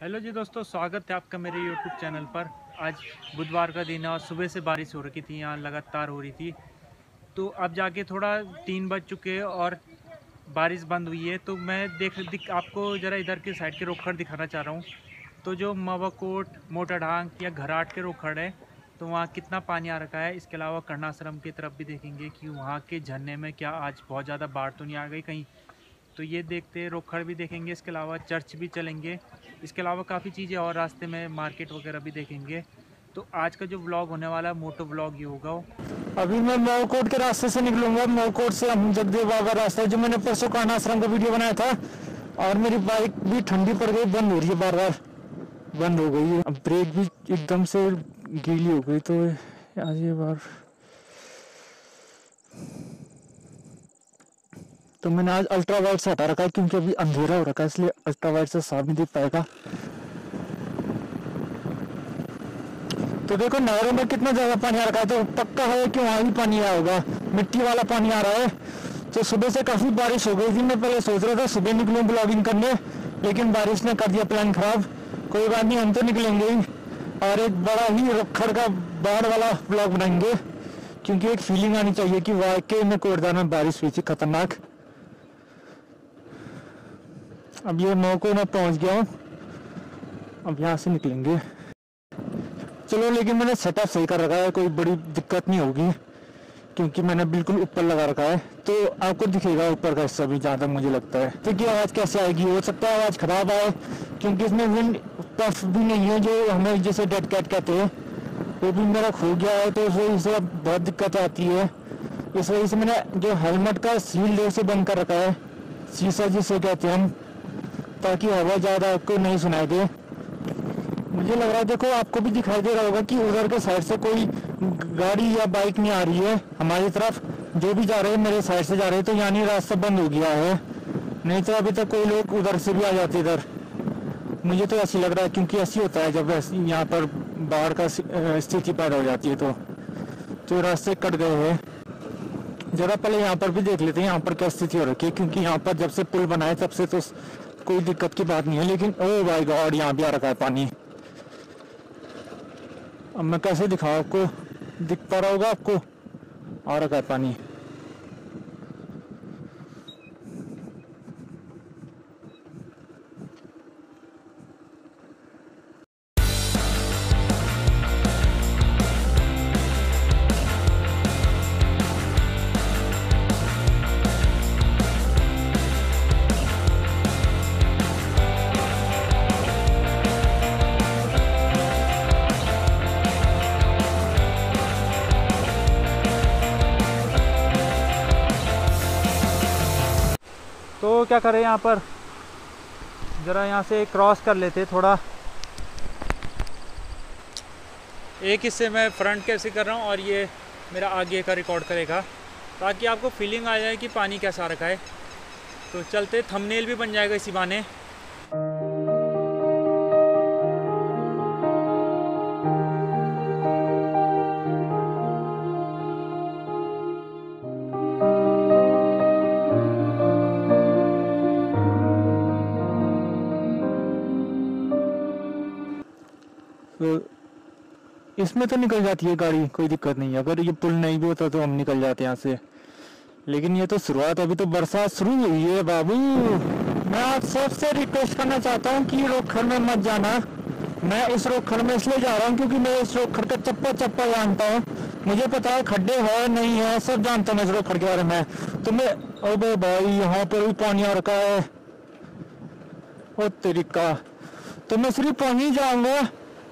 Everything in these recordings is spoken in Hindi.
हेलो जी दोस्तों, स्वागत है आपका मेरे यूट्यूब चैनल पर। आज बुधवार का दिन है और सुबह से बारिश हो रही थी, यहाँ लगातार हो रही थी। तो अब जाके थोड़ा तीन बज चुके हैं और बारिश बंद हुई है। तो मैं देख, दिख, आपको ज़रा इधर के साइड के रोखड़ दिखाना चाह रहा हूँ। तो जो मवाकोट, मोटाढांग या घराट के रोखड़ है तो वहाँ कितना पानी आ रखा है? इसके अलावा कर्णाश्रम की तरफ़ भी देखेंगे कि वहाँ के झरने में क्या आज बहुत ज़्यादा बाढ़ तो नहीं आ गई कहीं? तो ये देखते हैं, रोखड़ भी देखेंगे, इसके अलावा चर्च भी चलेंगे। इसके अलावा काफ़ी चीज़ें और रास्ते में मार्केट वगैरह भी देखेंगे। तो आज का जो ब्लॉग होने वाला है, मोटो ब्लॉग ये होगा। अभी मैं मऊकोट के रास्ते से निकलूँगा। मऊकोट से हम जगदेव बाबा रास्ता जो मैंने परसों कानाश्रम का वीडियो बनाया था। और मेरी बाइक भी ठंडी पड़ गई, बंद हो रही है बार बार। बंद हो गई है। अब ब्रेक भी एकदम से गीली हो गई तो आज ये बार तो मैंने आज अल्ट्रा वाइट से हटा रखा है क्योंकि अभी अंधेरा हो रखा है, इसलिए अल्ट्रा वाइट से साफ़ नहीं दिख पाएगा। तो देखो नहरों में कितना ज़्यादा पानी आ रखा है तो पक्का है कि वहाँ भी पानी आया होगा। मिट्टी वाला पानी आ रहा है। तो सुबह से काफ़ी बारिश हो गई थी, मैं पहले सोच रहा था सुबह निकलूं ब्लॉगिंग करने, लेकिन बारिश ने कर दिया प्लान खराब। कोई बात नहीं, हम तो निकलेंगे और एक बड़ा ही रखड़ का बाढ़ वाला ब्लॉग बनाएँगे, क्योंकि एक फीलिंग आनी चाहिए कि वाकई में कोटदार में बारिश हुई थी, खतरनाक। अब ये मौको मैं पहुँच गया हूँ। अब यहाँ से निकलेंगे। चलो, लेकिन मैंने सेटअप सही कर रखा है, कोई बड़ी दिक्कत नहीं होगी, क्योंकि मैंने बिल्कुल ऊपर लगा रखा है। तो आपको दिखेगा ऊपर का हिस्सा भी जहाँ तक मुझे लगता है। तो कि आवाज़ कैसे आएगी? हो सकता है आवाज़ खराब आए, क्योंकि इसमें विंड टफ भी नहीं है, जो हमें जैसे डेड कैट कहते हैं। वो भी मेरा खो गया है तो उस वजह से बहुत दिक्कत आती है। इस वजह से मैंने जो हेलमेट का सील उसे बंद कर रखा है शीशा जिसे कहते हैं हम ताकि हवा ज़्यादा आपको नहीं सुनाई दे। मुझे लग रहा है, देखो, आपको भी दिखाई दे रहा होगा कि उधर के साइड से कोई गाड़ी या बाइक नहीं आ रही है। हमारी तरफ़ जो भी जा रहे हैं, मेरे साइड से जा रहे हैं तो यानी रास्ता बंद हो गया है। नहीं तो अभी तक कोई लोग उधर से भी आ जाते इधर। मुझे तो ऐसी लग रहा है, क्योंकि ऐसी होता है, जब यहाँ पर बाढ़ का स्थिति पैदा हो जाती है तो। तो रास्ते कट गए हैं। जरा पहले यहाँ पर भी देख लेते हैं, यहाँ पर क्या स्थिति हो रखी है, क्योंकि यहाँ पर जब से पुल बनाए तब से तो कोई दिक्कत की बात नहीं है, लेकिन ओ भाई गॉड, यहाँ भी आ रखा है पानी। अब मैं कैसे दिखाऊँ आपको? दिख पा रहा होगा आपको? आ रखा है पानी। तो क्या करें यहाँ पर? ज़रा यहाँ से क्रॉस कर लेते थोड़ा। एक हिस्से मैं फ्रंट कैसे कर रहा हूँ और ये मेरा आगे का रिकॉर्ड करेगा। ताकि आपको फीलिंग आ जाए कि पानी कैसा रखा है। तो चलते थंबनेल भी बन जाएगा इसी बहाने। इसमें तो निकल जाती है गाड़ी, कोई दिक्कत नहीं। अगर ये पुल नहीं भी होता तो हम निकल जाते यहाँ से। लेकिन ये तो शुरुआत, अभी तो बरसात शुरू हुई है बाबू। मैं आप सबसे रिक्वेस्ट करना चाहता हूँ कि रोखड़ में मत जाना। मैं इस रोखड़ में इसलिए जा रहा हूँ क्योंकि मैं इस रोखड़ का चप्पा चप्पा जानता हूँ। मुझे पता है खड्डे है, नहीं है, सब जानता हूँ मैं इस रोखड़ के बारे में। तो मैं ओ बे भाई, यहाँ पर भी पानी आ रखा है। ओ तरीका तो मैं सिर्फ़ वहीं जाऊँगा,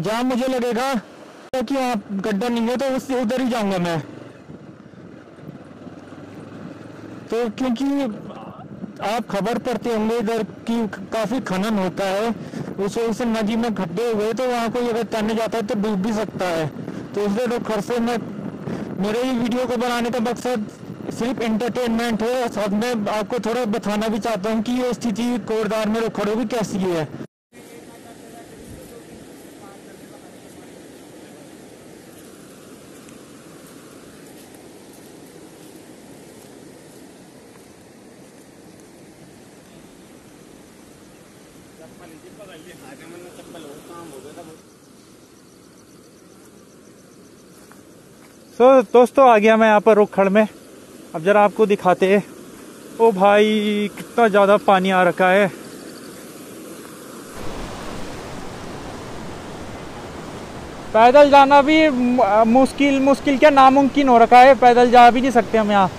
जहाँ मुझे लगेगा कि वहाँ गड्ढा नहीं है तो उससे उधर ही जाऊँगा मैं। तो क्योंकि आप खबर पढ़ते होंगे इधर की काफ़ी खनन होता है, उस वजह से नदी में खड्डे हुए तो वहाँ कोई अगर तैरने जाता है तो डूब भी सकता है। तो इसलिए रोखड़ से मैं, मेरे ही वीडियो को बनाने का मकसद सिर्फ़ एंटरटेनमेंट है साथ में आपको थोड़ा बताना भी चाहता हूँ कि ये स्थिति कोरदार में रोखड़ों की कैसी है। सो so, दोस्तों आ गया मैं यहाँ पर रुखड़ में। अब जरा आपको दिखाते हैं। ओ भाई कितना ज़्यादा पानी आ रखा है। पैदल जाना भी मुश्किल मुश्किल क्या नामुमकिन हो रखा है। पैदल जा भी नहीं सकते हम यहाँ।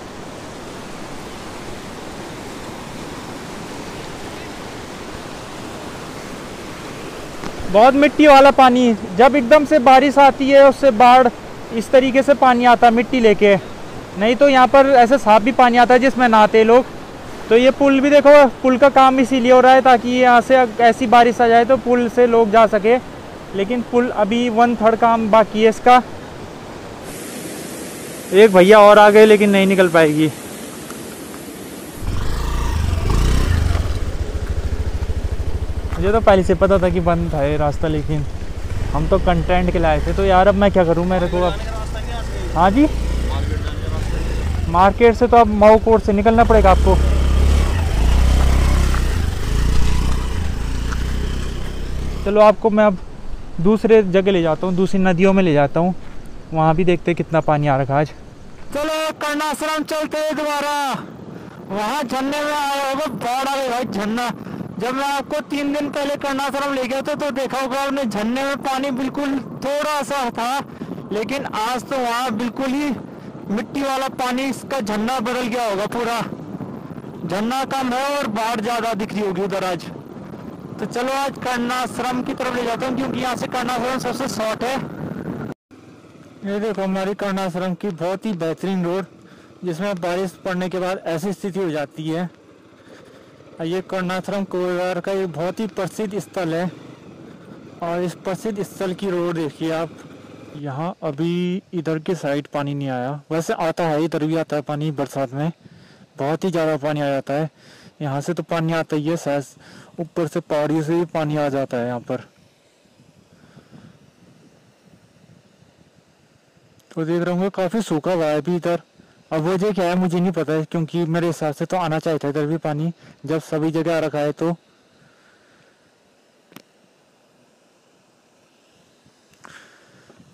बहुत मिट्टी वाला पानी जब एकदम से बारिश आती है उससे बाढ़ इस तरीके से पानी आता मिट्टी लेके। नहीं तो यहाँ पर ऐसे साफ़ भी पानी आता है जिसमें नहाते लोग। तो ये पुल भी देखो, पुल का काम इसीलिए हो रहा है ताकि यहाँ से ऐसी बारिश आ जाए तो पुल से लोग जा सके। लेकिन पुल अभी वन थर्ड काम बाकी है इसका। एक भैया और आ गए, लेकिन नहीं निकल पाएगी। मुझे तो पहले से पता था कि बंद था ये रास्ता, लेकिन हम तो कंटेंट के लाए थे तो यार अब मैं क्या करूँ? मेरे को अब हाँ जी? मार्केट से तो अब मऊ कोर्ट से निकलना पड़ेगा आपको। चलो आपको मैं अब दूसरे जगह ले जाता हूँ, दूसरी नदियों में ले जाता हूँ। वहाँ भी देखते कितना पानी आ रखा आज। चलो, कर्णाश्रम चलते दोबारा। वहाँ झरने में आया होगा गई भाई झरना। जब मैं आपको तीन दिन पहले कर्णाश्रम ले गया था तो देखा होगा आपने झरने में पानी बिल्कुल थोड़ा सा था, लेकिन आज तो वहाँ बिल्कुल ही मिट्टी वाला पानी इसका झरना बदल गया होगा पूरा। झरना कम है और बाढ़ ज़्यादा दिख रही होगी उधर आज। तो चलो आज कर्णाश्रम की तरफ़ ले जाता हूँ, क्योंकि यहाँ से कर्णाश्रम सबसे शॉर्ट है। ये देखो हमारी कर्णाश्रम की बहुत ही बेहतरीन रोड जिसमें बारिश पड़ने के बाद ऐसी स्थिति हो जाती है। ये कर्णाश्रम कोरिडोर का एक बहुत ही प्रसिद्ध स्थल है। और इस प्रसिद्ध स्थल की रोड देखिए आप, यहाँ अभी इधर के साइड पानी नहीं आया। वैसे आता है, इधर भी आता है पानी, बरसात में बहुत ही ज़्यादा पानी आ जाता है। यहाँ से तो पानी आता ही है, शायद ऊपर से पहाड़ियों से भी पानी आ जाता है यहाँ पर। तो देख रहा हूँ, काफ़ी सूखा हुआ है अभी इधर। अब वजह क्या है, मुझे नहीं पता है क्योंकि मेरे हिसाब से तो आना चाहिए था इधर भी पानी। जब सभी जगह रखा है तो।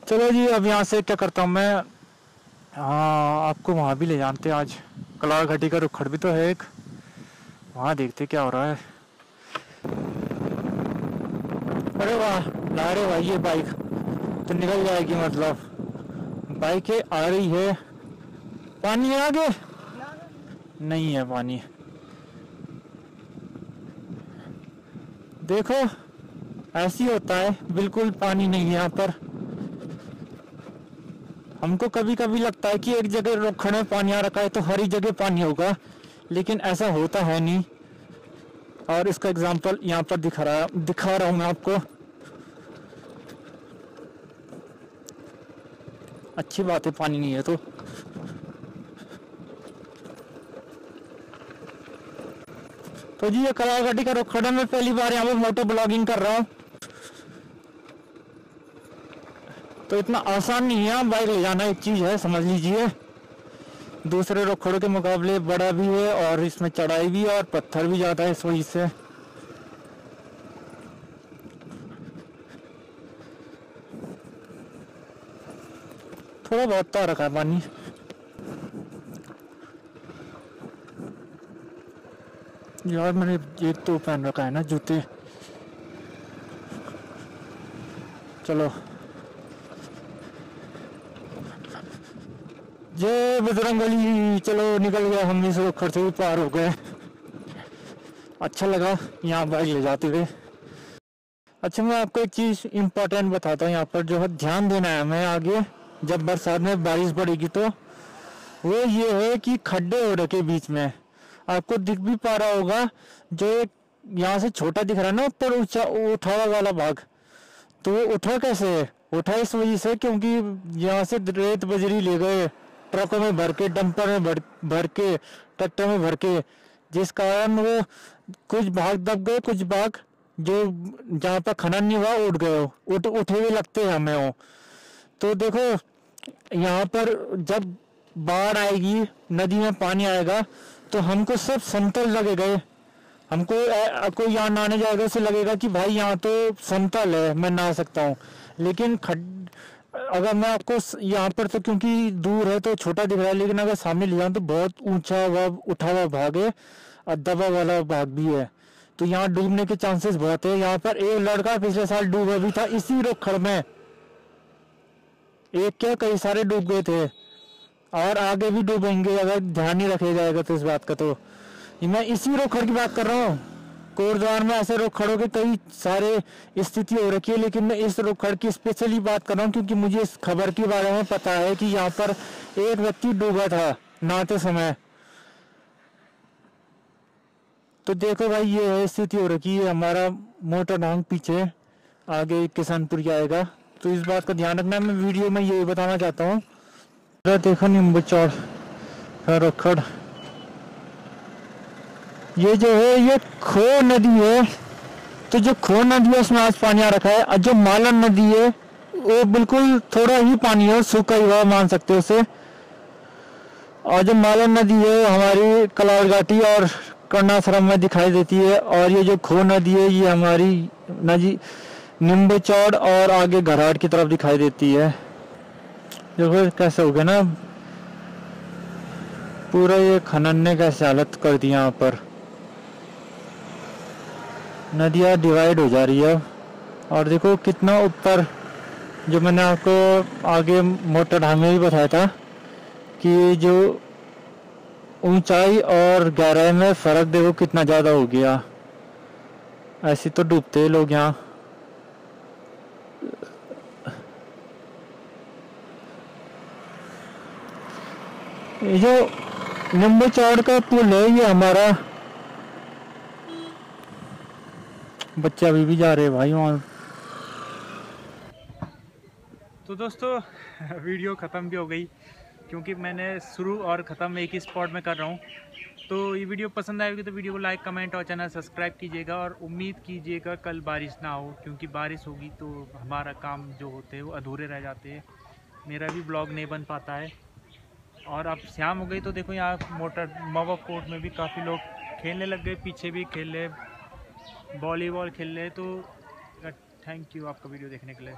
चलो जी, अब यहाँ से क्या करता हूँ मैं? हाँ आपको वहाँ भी ले जानते हैं आज। कलार घाटी का रुखड़ भी तो है एक। वहाँ देखते क्या हो रहा है। अरे वाह, ला रहे भाई, ये बाइक तो निकल जाएगी मतलब। बाइक आ रही है। पानी है आगे नहीं है पानी। देखो, ऐसी होता है, बिल्कुल पानी नहीं है यहाँ पर। हमको कभी कभी लगता है कि एक जगह रोखड़ में पानी आ रखा है तो हर जगह पानी होगा, लेकिन ऐसा होता है नहीं। और इसका एग्जांपल यहाँ पर दिखा रहा दिखा रहा हूँ मैं आपको। अच्छी बात है, पानी नहीं है तो। तो जी, ये कलागढ़ी का रोखड़ा में पहली बार यहाँ पर मोटो ब्लॉगिंग कर रहा हूँ। तो इतना आसान नहीं है बाइक ले जाना, एक चीज़ है, समझ लीजिए। दूसरे रोखड़ों के मुकाबले बड़ा भी है और इसमें चढ़ाई भी और पत्थर भी ज़्यादा है इस वजह से। थोड़ा बहुत तो रखा है पानी। यार मैंने एक तो पहन रखा है ना, जूते। चलो। जय बजरंगली चलो निकल गए हम इस खर्चे भी पार हो गए। अच्छा लगा यहाँ बाइक ले जाते हुए। अच्छा मैं आपको एक चीज़ इम्पोर्टेंट बताता हूँ यहाँ पर, जो है ध्यान देना है हमें आगे। जब बरसात में बारिश पड़ेगी तो वो ये है कि खड्डे हो रखे बीच में। आपको दिख भी पा रहा होगा। जो एक यहाँ से छोटा दिख रहा है ना, ऊपर ऊँचा उठा वाला भाग। तो वो उठा कैसे? है उठा इस वजह से क्योंकि यहाँ से रेत बजरी ले गए, ट्रकों में भर के, डंपर में भर भर के, ट्रैक्टर में भर के। जिस कारण वो कुछ भाग दब गए, कुछ भाग जो जहाँ पर खनन नहीं हुआ, उठ गए उठ, उठे हुए लगते हैं हमें वो। तो देखो, यहाँ पर जब बाढ़ आएगी, नदी में पानी आएगा तो हमको सब समतल जगह गए हमको कोई यहाँ नहाने जाएगा, उसे लगेगा कि भाई यहाँ तो समतल है, मैं नहा सकता हूँ। लेकिन खड अगर मैं आपको यहाँ पर तो क्योंकि दूर है तो छोटा दिख रहा है, लेकिन अगर सामने ले जाऊँ तो बहुत ऊँचा हुआ उठा हुआ भाग है, और दबा वाला भाग भी है। तो यहाँ डूबने के चांसेस बहुत है। यहाँ पर एक लड़का पिछले साल डूबा भी था, इसी रोखड़ में। एक क्या कई सारे डूब गए थे। और आगे भी डूबेंगे, अगर ध्यान नहीं रखे जाएगा तो इस बात का तो। मैं इसी रोखड़ की बात कर रहा हूँ। कोटद्वार में ऐसे रोखड़ों के कई सारे स्थिति हो रखी है, लेकिन मैं इस रोखड़ की स्पेशली बात कर रहा हूँ, क्योंकि मुझे इस खबर के बारे में पता है कि यहाँ पर एक व्यक्ति डूबा था नहाते समय। तो देखो भाई, ये है स्थिति हो रखी है, हमारा मोटर ढांग पीछे, आगे किसानपुर जाएगा। तो इस बात का ध्यान रखना, मैं वीडियो में यही बताना चाहता हूँ जरा देखो नींबू चौड़ रोखड़। ये जो है, ये खो नदी है। तो जो खो नदी है, उसमें आज पानी आ रखा है। और जो मालन नदी है, वो बिल्कुल थोड़ा ही पानी है, सूखा हुआ मान सकते हो उसे। और जो मालन नदी है, हमारी कलार घाटी और कर्णाश्रम में दिखाई देती है। और ये जो खो नदी है, ये हमारी नदी, निम्बे चौड़ और आगे घराट की तरफ़ दिखाई देती है। देखो कैसे हो गया ना। पूरा ये खनन ने कैसे हालत कर दी यहाँ पर। नदियाँ डिवाइड हो जा रही है। और देखो कितना ऊपर, जो मैंने आपको आगे मोटर ढांग में भी बताया था, कि जो ऊंचाई और गहराई में फ़र्क देखो कितना ज़्यादा हो गया। ऐसे तो डूबते लोग यहाँ। ये जो नींबू चौड़ का पुल है ये हमारा। बच्चे अभी भी जा रहे भाई वहाँ। तो दोस्तों, वीडियो ख़त्म भी हो गई, क्योंकि मैंने शुरू और ख़त्म एक ही स्पॉट में कर रहा हूँ। तो ये वीडियो पसंद आएगी तो वीडियो को लाइक कमेंट और चैनल सब्सक्राइब कीजिएगा और उम्मीद कीजिएगा कल बारिश ना हो, क्योंकि बारिश होगी तो हमारा काम जो होते हैं वो अधूरे रह जाते हैं। मेरा भी ब्लॉग नहीं बन पाता है। और अब शाम हो गई तो देखो यहाँ मोटर, मवा कोर्ट में भी काफ़ी लोग खेलने लग गए, पीछे भी खेल रहे वॉलीबॉल खेल रहे तो थैंक यू आपका वीडियो देखने के लिए।